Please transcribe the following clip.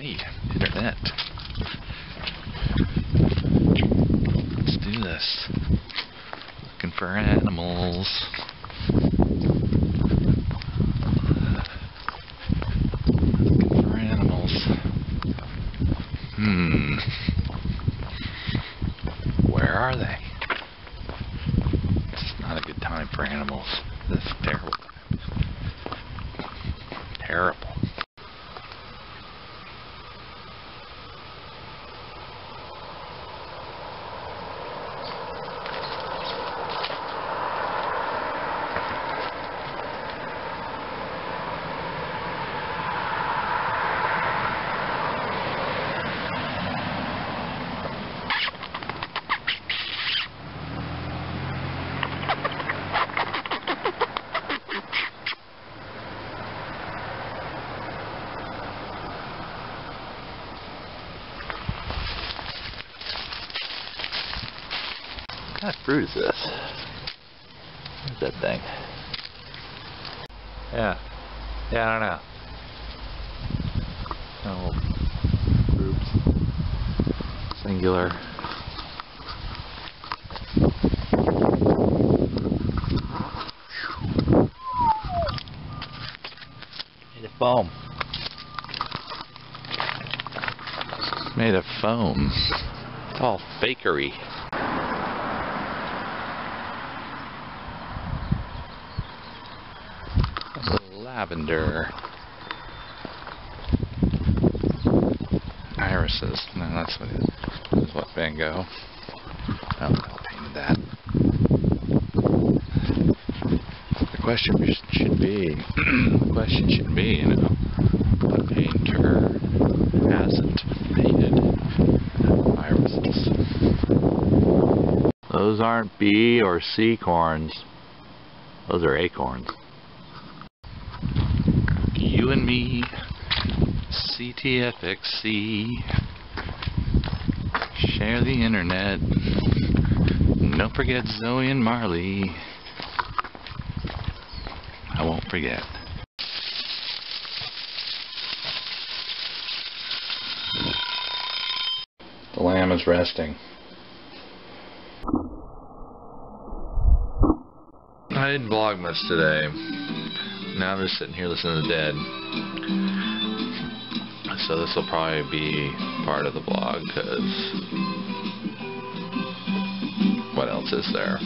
Hey, internet. Let's do this. Looking for animals. Looking for animals. Hmm. Where are they? It's not a good time for animals. This is terrible. Terrible. What kind of fruit is this? What's that thing? Yeah. Yeah, I don't know. Oh. Groups. Singular. Made of foam. Made of foam. It's all fakery. Lavender. Irises. No, that's what it is. This is what Van Gogh. Don't painted that. The question should be, the question should be, you know, what painter hasn't painted irises? Those aren't B or C corns. Those are acorns. You and me, CTFXC, share the internet. Don't forget Zoe and Marley. I won't forget. The lamb is resting. I didn't vlog much today. Now I'm just sitting here listening to the Dead. So this will probably be part of the vlog because what else is there?